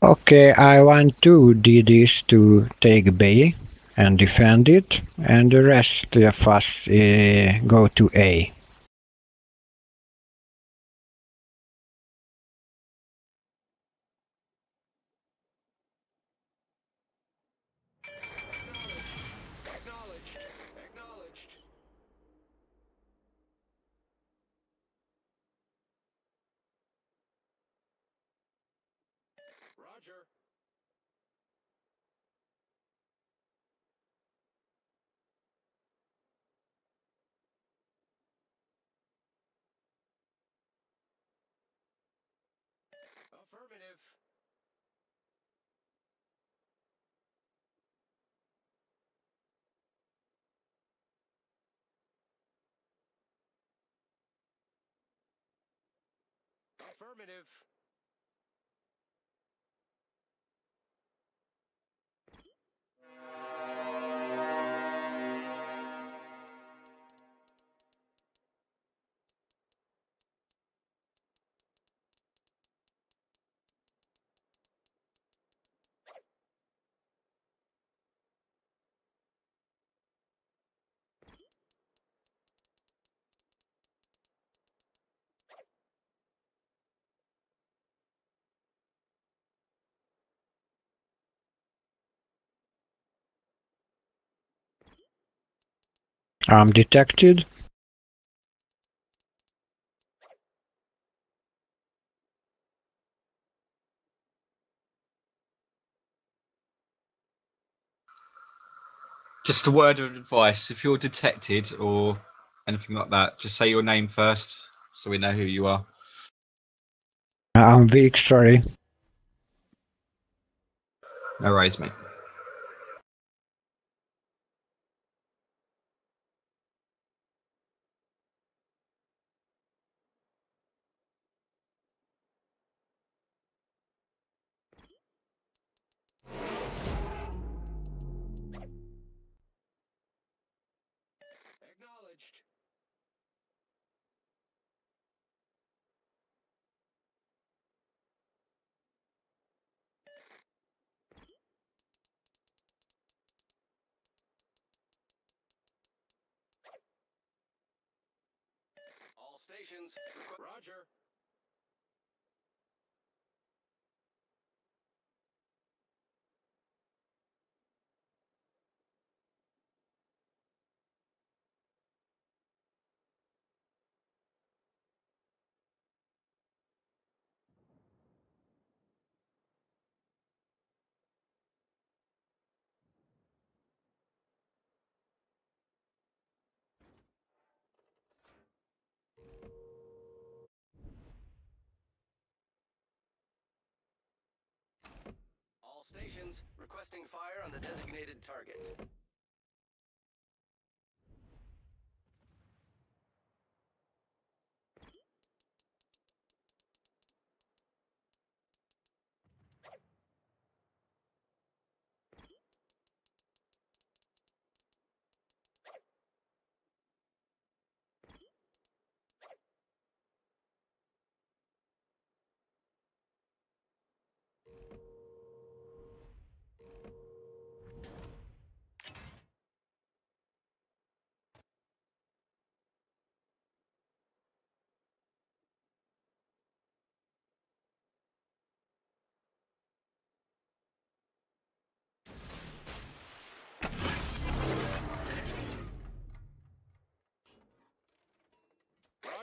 Okay, I want two DDs to take B and defend it, and the rest of us uh, go to A. Roger. Affirmative. Affirmative. I'm detected. Just a word of advice: if you're detected or anything like that, just say your name first, so we know who you are. Uh, I'm weak, sorry. No worries, mate. Stations. Roger. Requesting fire on the designated target.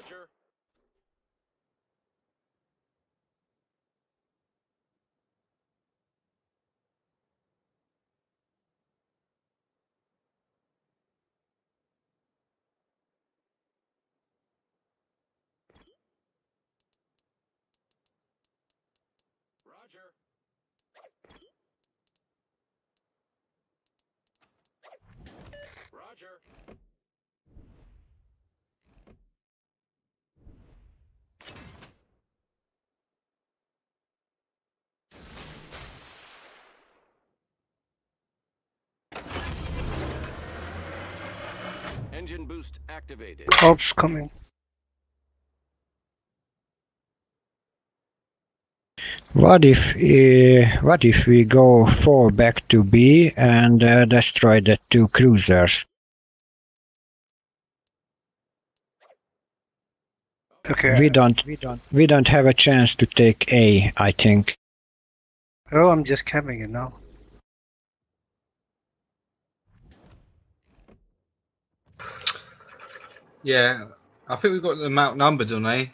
Roger. Roger. Roger. Engine boost activated. Cops coming. What if uh, what if we go fall back to B and uh, destroy the two cruisers? Okay. We don't we don't we don't have a chance to take A, I think. Oh, I'm just camping it now. Yeah, I think we've got them outnumbered on A.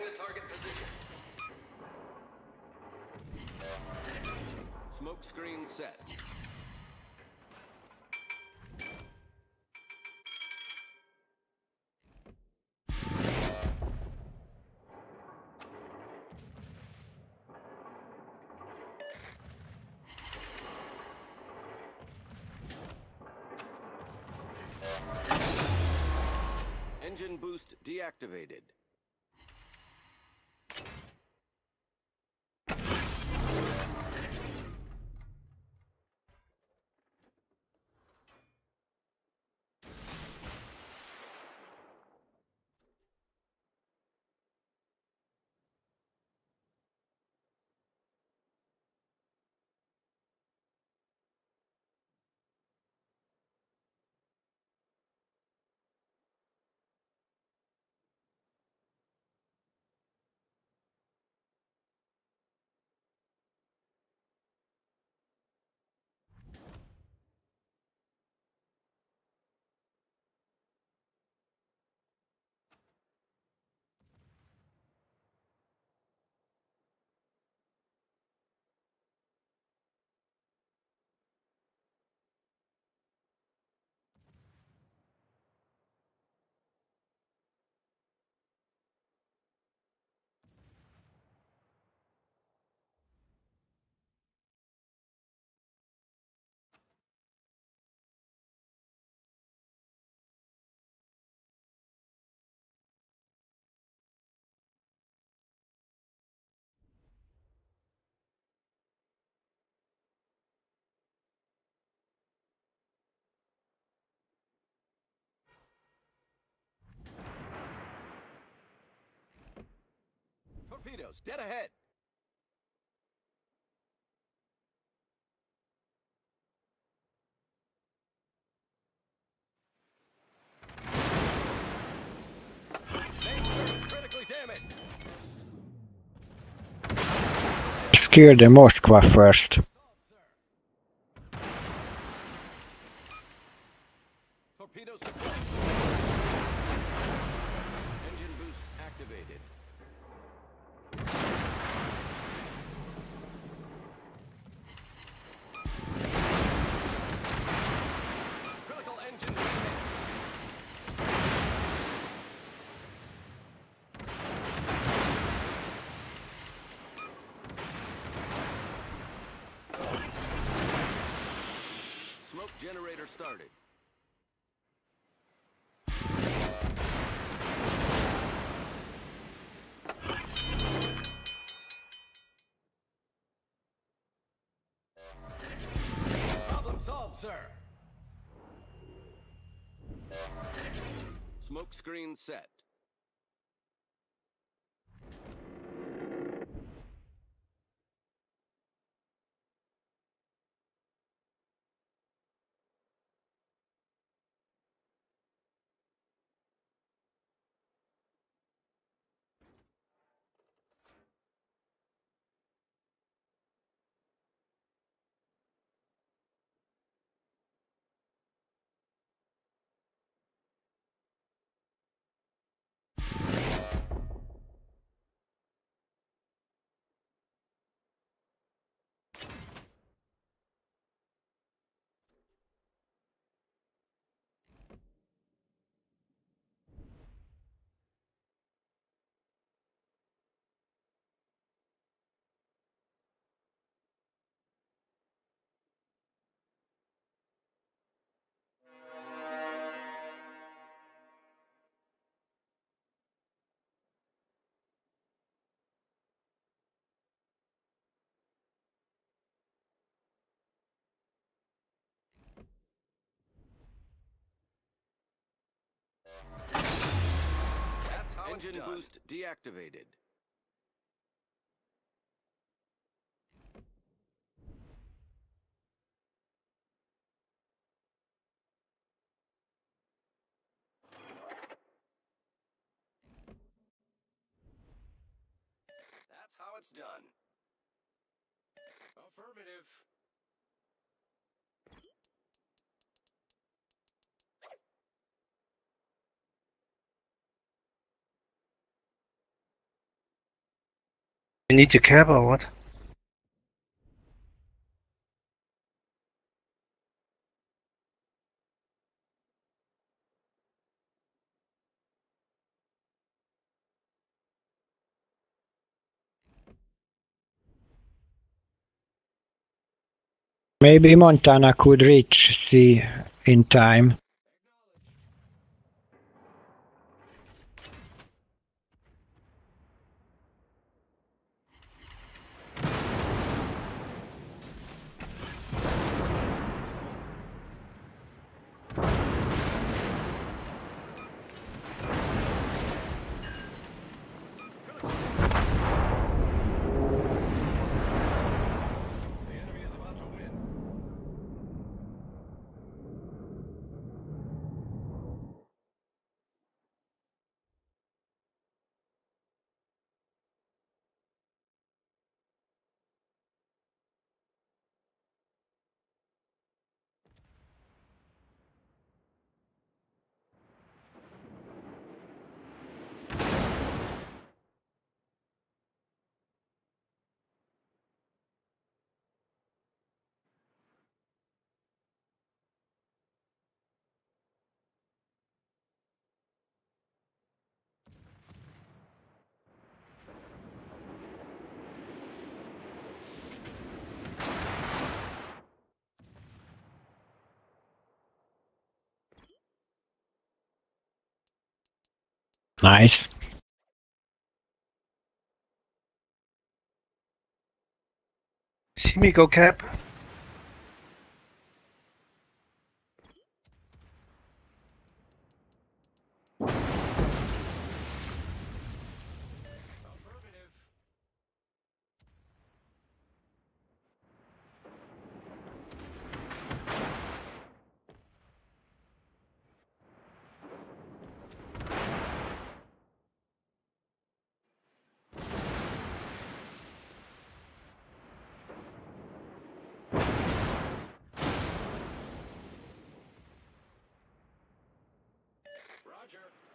Reporting the target position. Smoke screen set. Engine boost deactivated. Torpedoes, dead ahead. Critically the Moskva first. Generator started. Problem solved, sir. Smoke screen set. It's Engine done. boost deactivated. That's how it's done. Affirmative. You need to cap or what? Maybe Montana could reach C in time. Nice. See me go cap. Roger.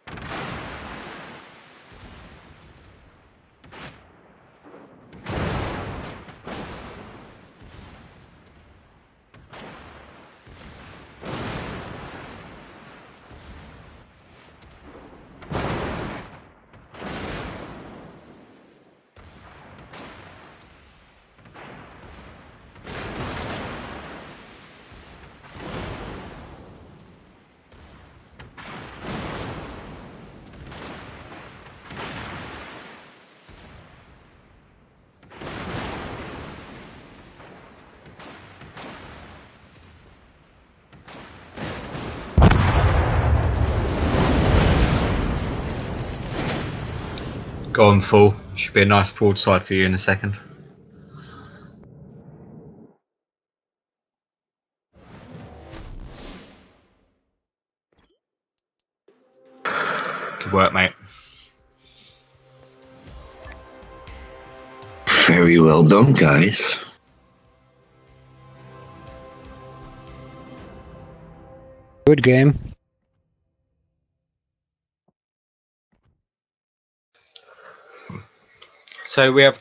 Gone full. Should be a nice broadside for you in a second. Good work, mate. Very well done, guys. Good game. So we have